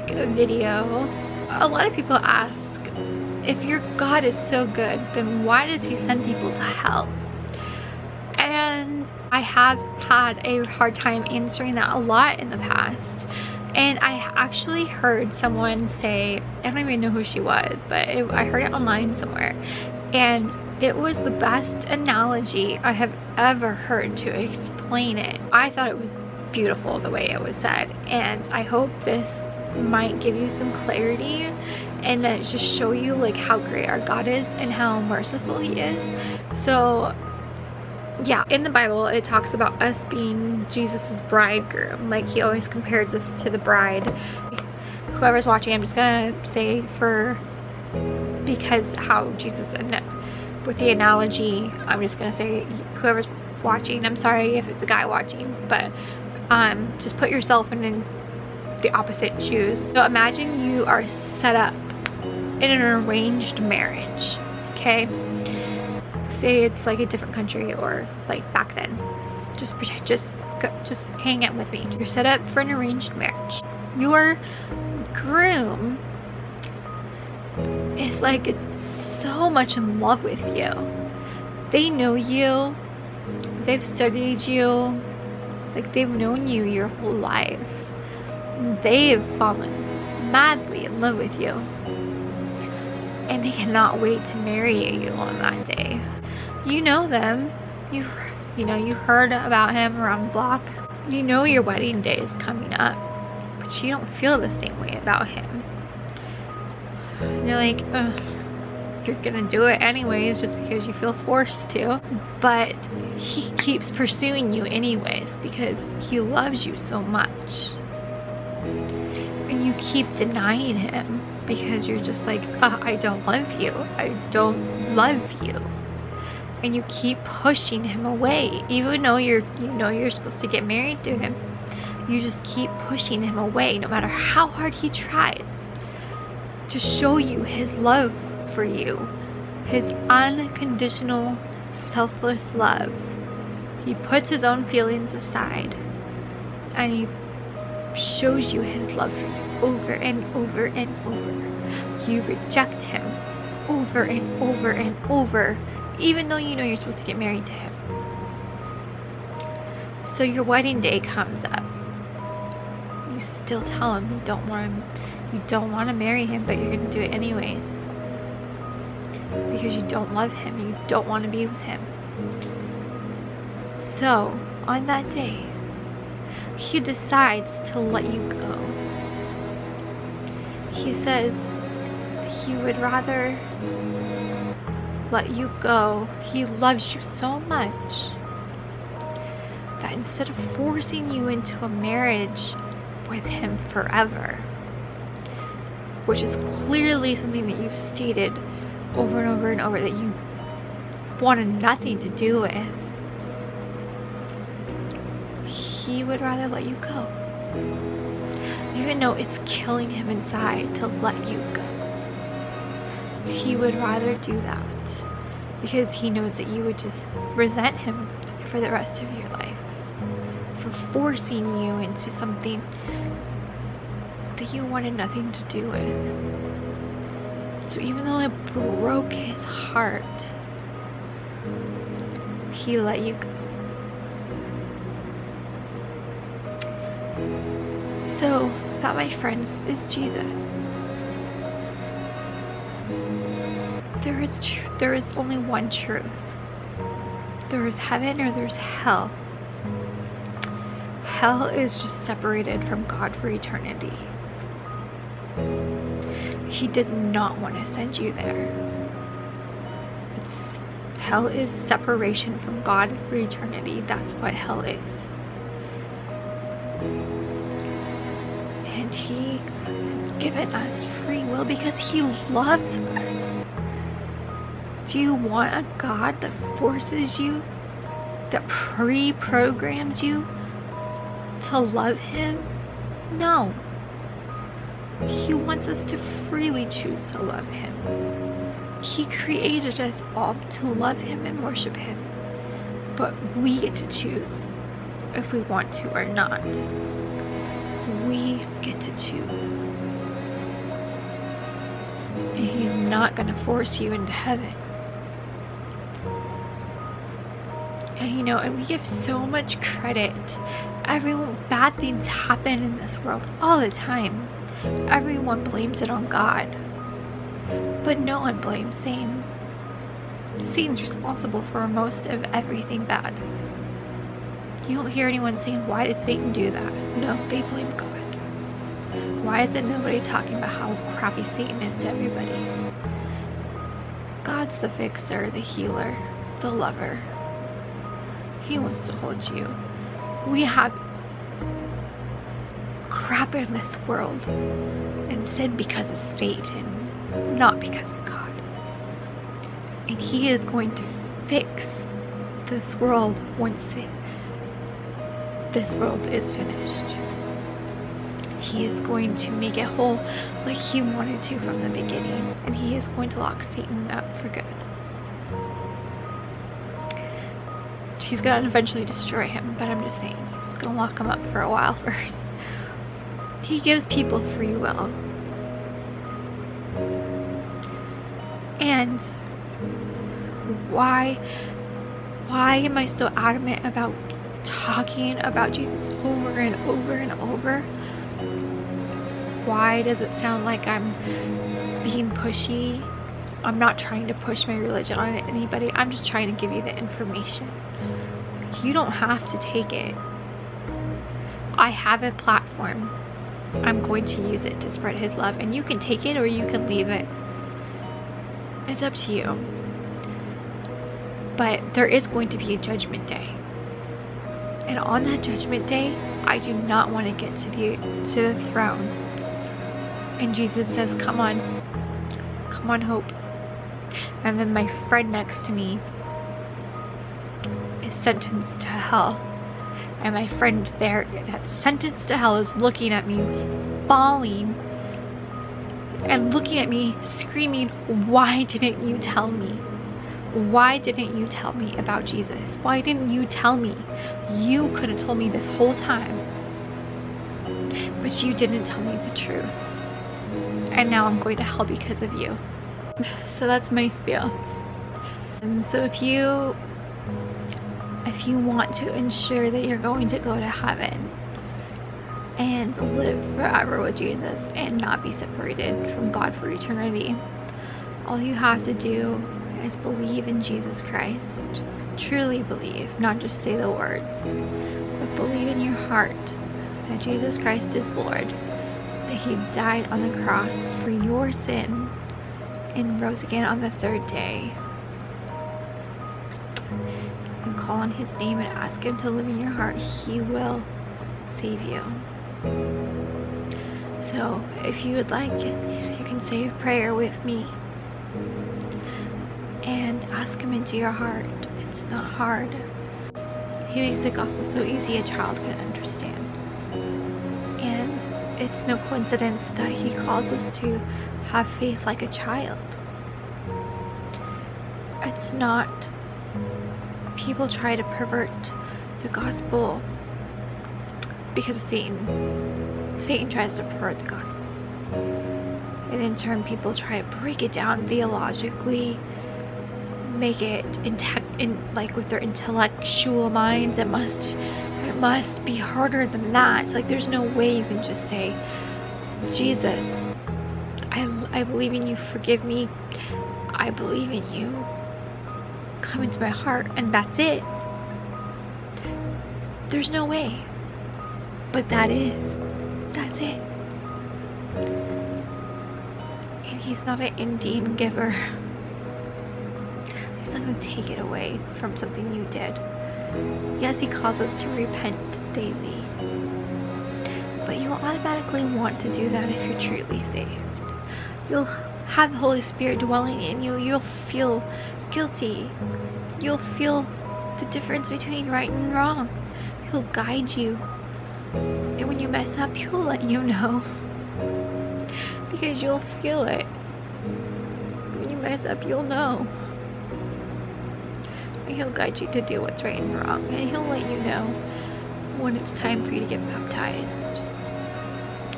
quick video. A lot of people ask if your God is so good then why does he send people to hell? And I have had a hard time answering that a lot in the past. And I actually heard someone say I don't even know who she was but it, I heard it online somewhere. And it was the best analogy I have ever heard to explain it. I thought it was beautiful the way it was said. And I hope this might give you some clarity and just show you like how great our God is and how merciful he is. So yeah, in the Bible it talks about us being Jesus's bridegroom. Like he always compares us to the bride. Whoever's watching, I'm just gonna say for because how Jesus and with the analogy, I'm just gonna say whoever's watching, I'm sorry if it's a guy watching, but um, just put yourself in the opposite shoes. So imagine you are set up in an arranged marriage, okay? Say it's like a different country or like back then. Just pretend, just, just hang out with me. You're set up for an arranged marriage. Your groom is like so much in love with you. They know you, they've studied you, like they've known you your whole life. They've fallen madly in love with you. And they cannot wait to marry you on that day. You know them. You you know, you heard about him around the block. You know your wedding day is coming up. But you don't feel the same way about him. You're like, you're gonna do it anyways just because you feel forced to but he keeps pursuing you anyways because he loves you so much keep denying him because you're just like oh, I don't love you. I don't love you. And you keep pushing him away even though you're you know you're supposed to get married to him. You just keep pushing him away no matter how hard he tries to show you his love for you, his unconditional, selfless love. He puts his own feelings aside and he shows you his love for you over and over and over. You reject him over and over and over, even though you know you're supposed to get married to him. So your wedding day comes up. You still tell him you don't want him, you don't want to marry him, but you're going to do it anyways because you don't love him, you don't want to be with him. So, on that day, he decides to let you go. He says he would rather let you go. He loves you so much that instead of forcing you into a marriage with him forever, which is clearly something that you've stated over and over and over that you wanted nothing to do with, he would rather let you go. Even though it's killing him inside to let you go. He would rather do that because he knows that you would just resent him for the rest of your life. For forcing you into something that you wanted nothing to do with. So even though it broke his heart, he let you go. So that, my friends, is Jesus. There is there is only one truth. There is heaven or there's hell. Hell is just separated from God for eternity. He does not want to send you there. It's, hell is separation from God for eternity. That's what hell is. He has given us free will because He loves us. Do you want a God that forces you, that pre programs you to love Him? No. He wants us to freely choose to love Him. He created us all to love Him and worship Him. But we get to choose if we want to or not. We get to choose. And he's not going to force you into heaven. And you know, and we give so much credit. Everyone, bad things happen in this world all the time. Everyone blames it on God. But no one blames Satan. Satan's responsible for most of everything bad. You don't hear anyone saying, why did Satan do that? No, they blame God. Why is it nobody talking about how crappy Satan is to everybody? God's the fixer, the healer, the lover. He wants to hold you. We have crap in this world and sin because of Satan, not because of God. And He is going to fix this world once it, this world is finished. He is going to make it whole like He wanted to from the beginning, and He is going to lock Satan up for good. He's gonna eventually destroy him, but I'm just saying, he's gonna lock him up for a while first. He gives people free will. And why why am I so adamant about talking about Jesus over and over and over? Why does it sound like I'm being pushy? I'm not trying to push my religion on anybody. I'm just trying to give you the information. You don't have to take it. I have a platform. I'm going to use it to spread his love and you can take it or you can leave it. It's up to you. But there is going to be a judgment day. And on that judgment day, I do not want to get to the to the throne. And Jesus says, "Come on. Come on, hope." And then my friend next to me is sentenced to hell. And my friend there that's sentenced to hell is looking at me, bawling, and looking at me, screaming, Why didn't you tell me? Why didn't you tell me about Jesus? Why didn't you tell me? You could have told me this whole time. But you didn't tell me the truth. And now I'm going to hell because of you. So that's my spiel. And so if you if you want to ensure that you're going to go to heaven and live forever with Jesus and not be separated from God for eternity, all you have to do is believe in Jesus Christ. Truly believe, not just say the words, but believe in your heart that Jesus Christ is Lord, that He died on the cross for your sin and rose again on the third day. And call on His name and ask Him to live in your heart, He will save you. So, if you would like, you can say a prayer with me and ask Him into your heart. It's not hard. He makes the gospel so easy a child can understand. And it's no coincidence that He calls us to have faith like a child. It's not. People try to pervert the gospel because of Satan. Satan tries to pervert the gospel. And in turn, people try to break it down theologically make it intact in like with their intellectual minds it must it must be harder than that. Like there's no way you can just say jesus i i believe in you forgive me. I believe in you. Come into my heart and that's it. There's no way. But that is that's it. And he's not an indian giver To take it away from something you did. Yes, he calls us to repent daily. But you'll automatically want to do that if you're truly saved. You'll have the Holy Spirit dwelling in you. You'll feel guilty. You'll feel the difference between right and wrong. He'll guide you. And when you mess up, he'll let you know. Because you'll feel it. When you mess up, you'll know he'll guide you to do what's right and wrong and he'll let you know when it's time for you to get baptized.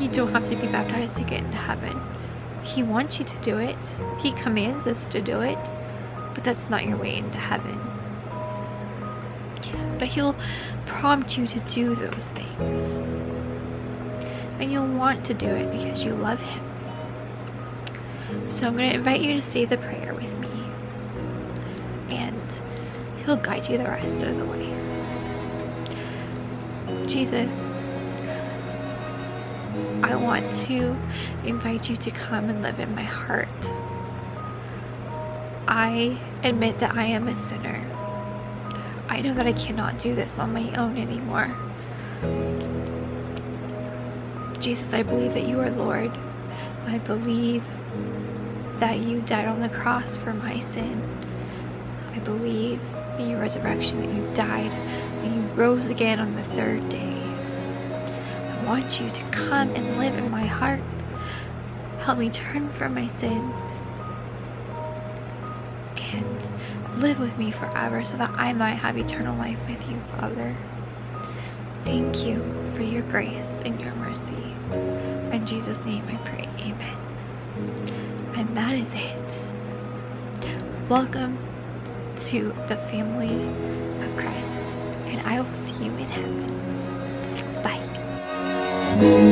You don't have to be baptized to get into heaven. He wants you to do it. He commands us to do it. But that's not your way into heaven. But he'll prompt you to do those things. And you'll want to do it because you love him. So I'm going to invite you to say the prayer with me. He'll guide you the rest of the way. Jesus, I want to invite you to come and live in my heart. I admit that I am a sinner. I know that I cannot do this on my own anymore. Jesus, I believe that you are Lord. I believe that you died on the cross for my sin. I believe in your resurrection, that you died and you rose again on the third day. I want you to come and live in my heart. Help me turn from my sin and live with me forever so that I might have eternal life with you, Father. Thank you for your grace and your mercy. In Jesus' name I pray, amen. And that is it. Welcome to the family of Christ, and I will see you in heaven. Bye.